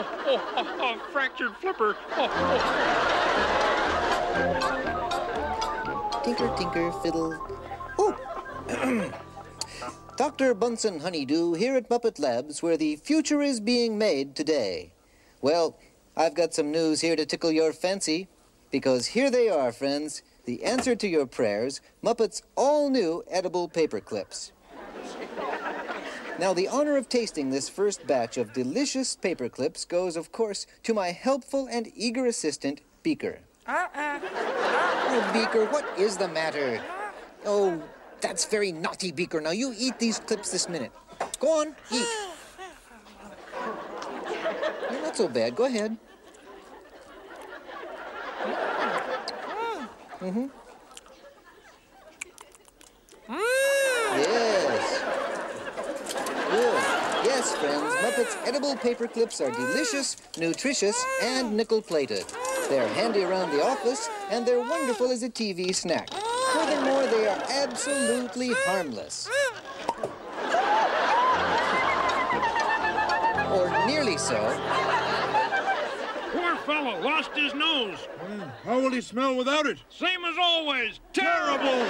oh, oh, oh, fractured flipper. Oh, oh. Tinker, tinker, fiddle. Oh! Dr. Bunsen Honeydew here at Muppet Labs, where the future is being made today. Well, I've got some news here to tickle your fancy, because here they are, friends. The answer to your prayers, Muppet's all new edible paper clips. Now, the honor of tasting this first batch of delicious paper clips goes, of course, to my helpful and eager assistant, Beaker. Uh-uh. Oh, Beaker, what is the matter? Oh, that's very naughty, Beaker. Now, you eat these clips this minute. Go on, eat. You're not so bad. Go ahead. Mm-hmm. Yes. Good. Yes, friends, Muppets edible paper clips are delicious, nutritious, and nickel-plated. They're handy around the office, and they're wonderful as a TV snack. Furthermore, they are absolutely harmless. Or nearly so. Poor fellow lost his nose. Mm, how will he smell without it? Same as always. Terrible.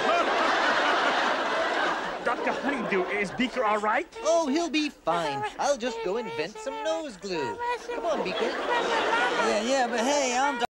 Dr. Honeydew, is Beaker all right? Oh, he'll be fine. I'll just go invent some nose glue. Come on, Beaker. Yeah, yeah, but hey, I'm